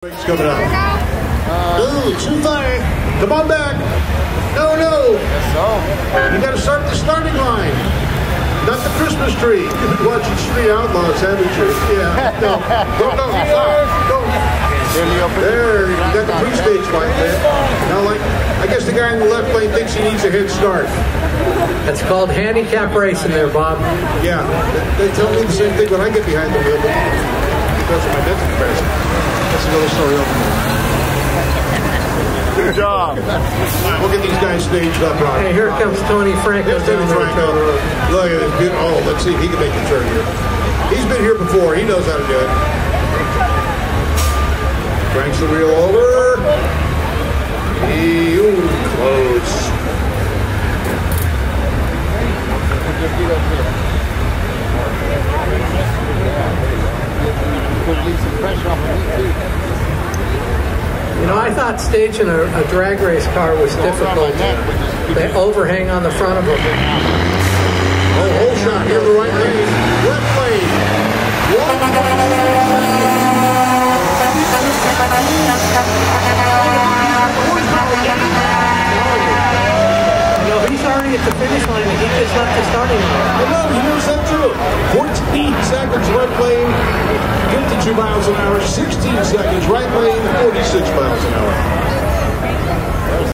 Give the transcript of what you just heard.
Break's coming up. Ooh, too far. Come on back. No, no. You got to start the starting line. Not the Christmas tree. You've been watching Street Outlaws, haven't you? Yeah. No. Go, go, stop. Go. There, you got the pre-stage light there. Now, like, I guess the guy in the left lane thinks he needs a head start. That's called handicap racing there, Bob. Yeah, they they tell me the same thing when I get behind the wheel, but because of my mental capacity. That's another story altogether. Good job. We'll get these guys staged up, Rob. Hey, here comes Tony Franco There's Tony Franco. Look at this. Oh, let's see if he can make the turn here. He's been here before. He knows how to do it. Cranks the wheel over. He, ooh, close. You know, I thought staging a, a drag race car was difficult. They overhang on the front of them. Oh, whole shot here, the right lane. Left lane. You know, he's already at the finish line and he just left the starting line. I know, he knows that too. 14 seconds right lane, 52 miles an hour. 16 seconds right lane, 46 miles an hour.